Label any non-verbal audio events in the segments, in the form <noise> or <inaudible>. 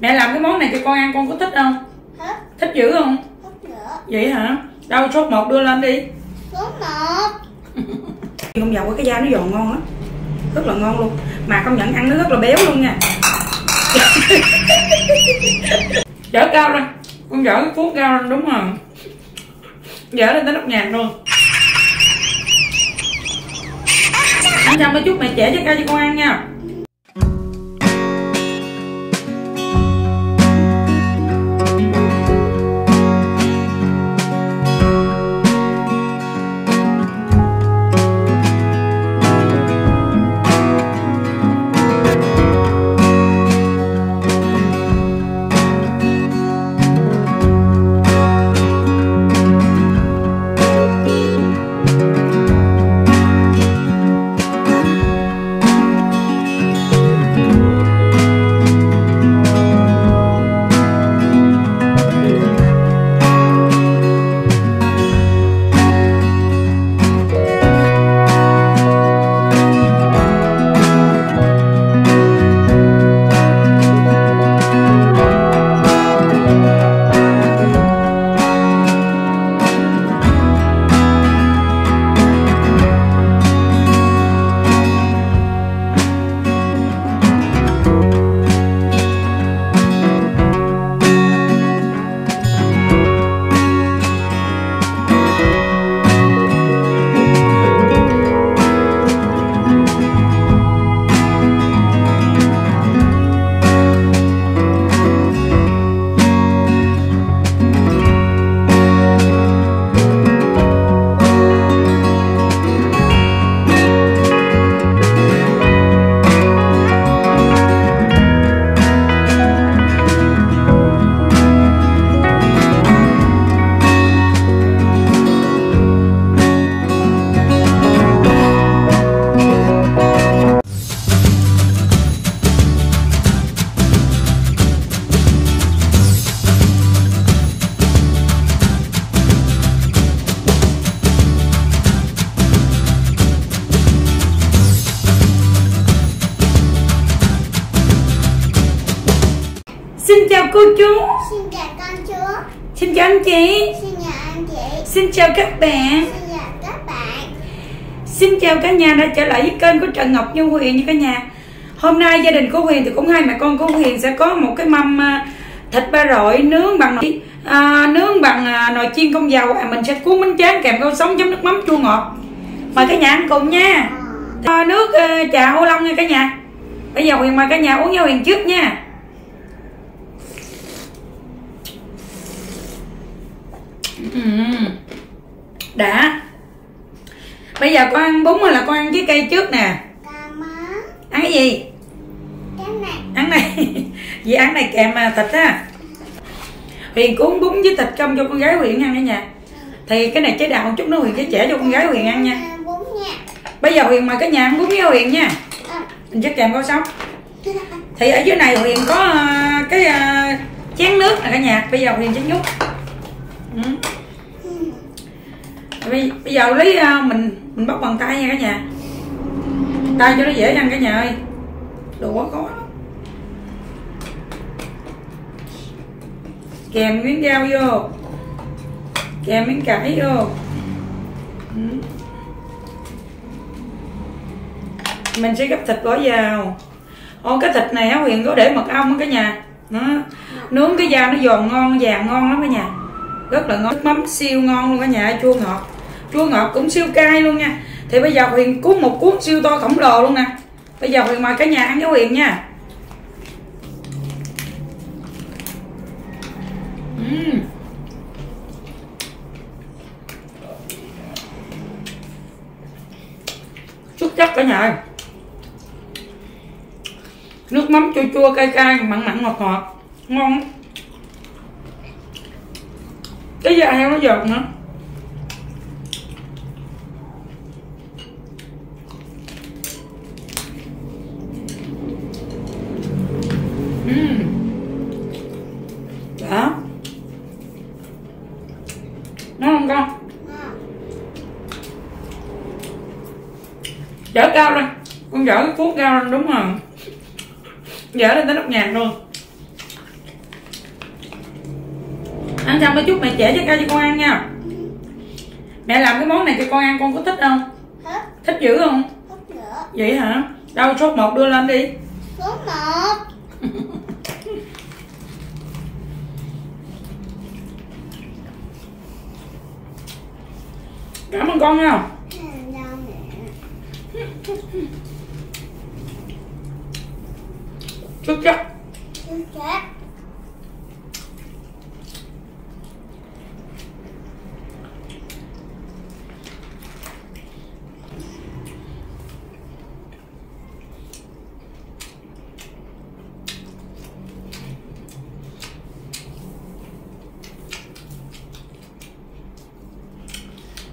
mẹ làm cái món này cho con ăn con có thích không? Hết, thích dữ không? Hết nữa. vậy hả? Đâu sốt một đưa lên đi. Số một. <laughs> con dầu cái da nó giòn ngon lắm. Rất là ngon luôn. Mà công nhận ăn nó rất là béo luôn nha. <laughs> Dở cao lên. Con dở cái cuốn cao lên đúng rồi dở lên tới nóc nhạc luôn. Ăn xong một chút mẹ chẻ cho cao cho con ăn nha cô chú Xin chào con chú. xin chào anh chị. Xin chào anh chị. xin chào các bạn. Xin chào các bạn. Xin chào cả nhà đã trở lại với kênh của Trần Ngọc Như Huyền nha cả nhà. Hôm nay gia đình của Huyền thì cũng hai mẹ con của Huyền sẽ có một cái mâm à, thịt ba rọi nướng bằng nồi, à, nướng bằng à, nồi chiên không dầu. À, Mình sẽ cuốn bánh tráng kèm rau sống chấm nước mắm chua ngọt. Mời cả nhà ăn cùng nha. À, Nước à, trà ô long nha cả nhà. Bây giờ Huyền mời cả nhà uống với Huyền trước nha Đã Bây giờ con ăn bún hay là con ăn với cây trước nè. Ăn cái gì? Cái này. Ăn này <laughs> Vì ăn này kèm à, thịt á Huyền cuốn bún với thịt trong cho con gái Huyền ăn cả nhà Thì cái này chế đạo một chút nữa Huyền sẽ trẻ cho con gái Huyền ăn nha nha. Bây giờ Huyền mời cả nhà ăn bún với Huyền nha À. Mình sẽ kèm rau sống Thì ở dưới này Huyền có à, cái à, chén nước nè cả nhà Bây giờ Huyền sẽ nhúc ừ bây, bây giờ lấy à, mình mình bóc bằng tay nha cả nhà. Tay cho nó dễ ăn cả nhà ơi. Đồ quá khó. Lắm. kèm miếng rau vô. Kèm miếng cải vô. Ừ. Mình sẽ gấp thịt bỏ vào. Ô, cái thịt này á huyền có để mật ong á cả nhà. Đó. nướng cái da nó giòn ngon vàng ngon lắm cả nhà. Rất là ngon. Mắm siêu ngon luôn cả nhà chua ngọt chua ngọt cũng siêu cay luôn nha. Thì bây giờ huyền cuốn một cuốn siêu to khổng lồ luôn nè. Bây giờ huyền mời cả nhà ăn với huyền nha. Uhm. xuất chất cả nhà nước mắm chua chua cay cay mặn mặn ngọt ngọt. Ngon. Cái da heo nó giòn nữa. Cao lên con dở cái cuốn cao lên đúng rồi. Dở lên tới nóc nhạc luôn. Ăn xong cái chút mẹ chẻ cho ca cho con ăn nha. Mẹ làm cái món này cho con ăn con có thích không? Hết thích dữ không? Hết nữa vậy hả? Đâu sốt một đưa lên đi. Số một. <laughs> Cảm ơn con nha mẹ chút chắc chưa chết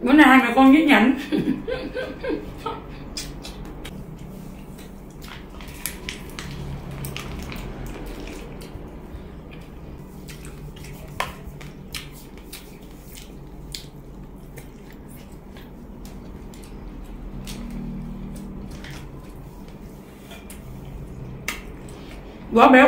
bữa nay hai mẹ con với nhảnh. <laughs> quá béo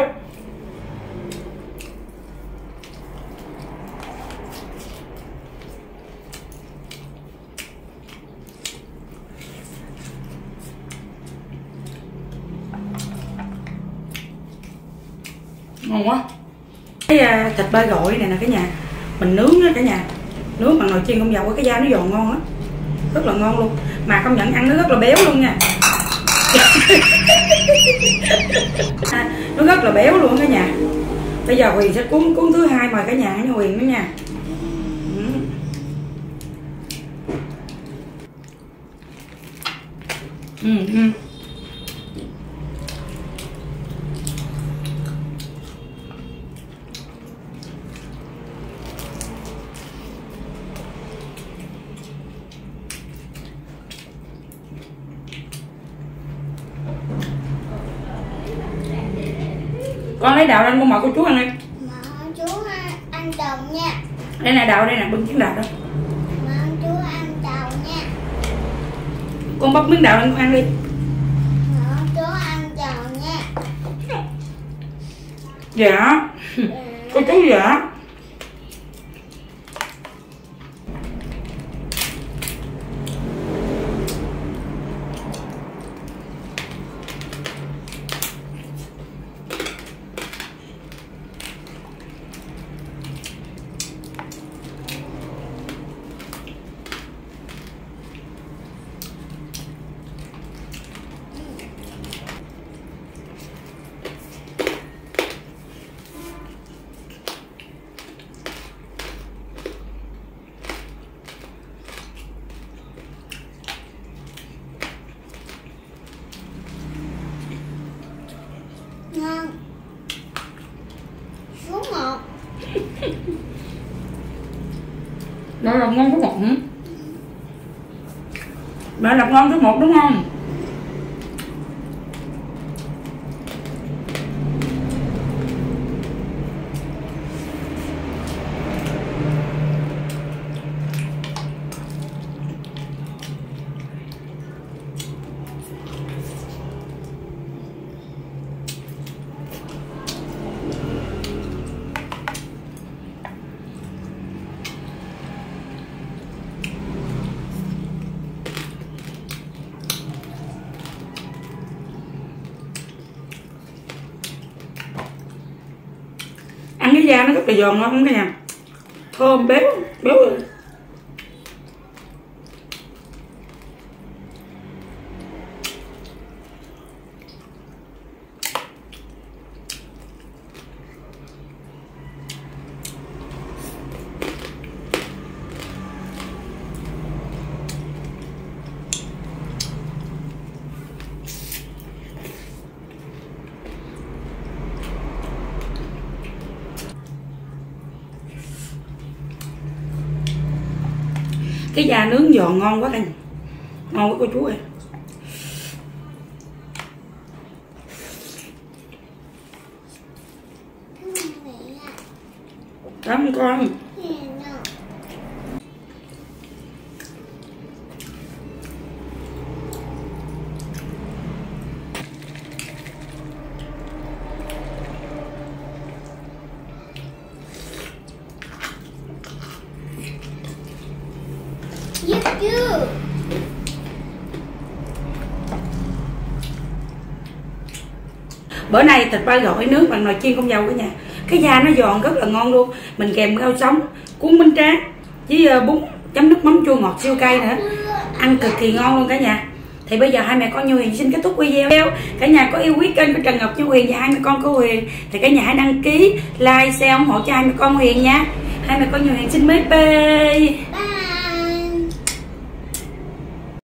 ngon quá. Cái à, thịt ba gội này nè cả nhà. Mình nướng á cả nhà. Nướng bằng nồi chiên không dầu cái da nó giòn ngon lắm. Rất là ngon luôn. Mà công nhận ăn nó rất là béo luôn nha <laughs> <laughs> à, nó rất là béo luôn cả nhà bây giờ huyền sẽ cuốn cuốn thứ hai mời cả nhà nha huyền nữa nha. Ừ. ừ. ừ. Lấy đào lên con mời cô chú ăn đi mà chú ăn, đồng nha. Đây nè đào đây nè bưng miếng đào đó. Mà chú ăn đồng nha. Con bóc miếng đào lên con ăn đi. Mà chú ăn đồng nha. Dạ. Ừ. cô chú dạ ngon số một đó là ngon số một hả? Là ngon số một đúng không? Da nó rất là giòn ngon cả nhà. Thơm béo béo cái da nướng giòn ngon quá cả nhà ngon quá cô chú ơi. Cảm ơn con chưa bữa nay thịt ba gỏi nướng bằng nồi chiên không dầu cả nhà. Cái da nó giòn rất là ngon luôn. Mình kèm rau sống cuốn bánh tráng với ờ, bún chấm nước mắm chua ngọt siêu cay nữa. Ăn cực kỳ ngon luôn cả nhà. Thì bây giờ hai mẹ con Như Huyền xin kết thúc video. Cả nhà có yêu quý kênh của Trần Ngọc Như Huyền và hai mẹ con cô Huyền thì cả nhà hãy đăng ký like share ủng hộ cho hai mẹ con Huyền nha. Hai mẹ con Như Huyền xin mấy bê bye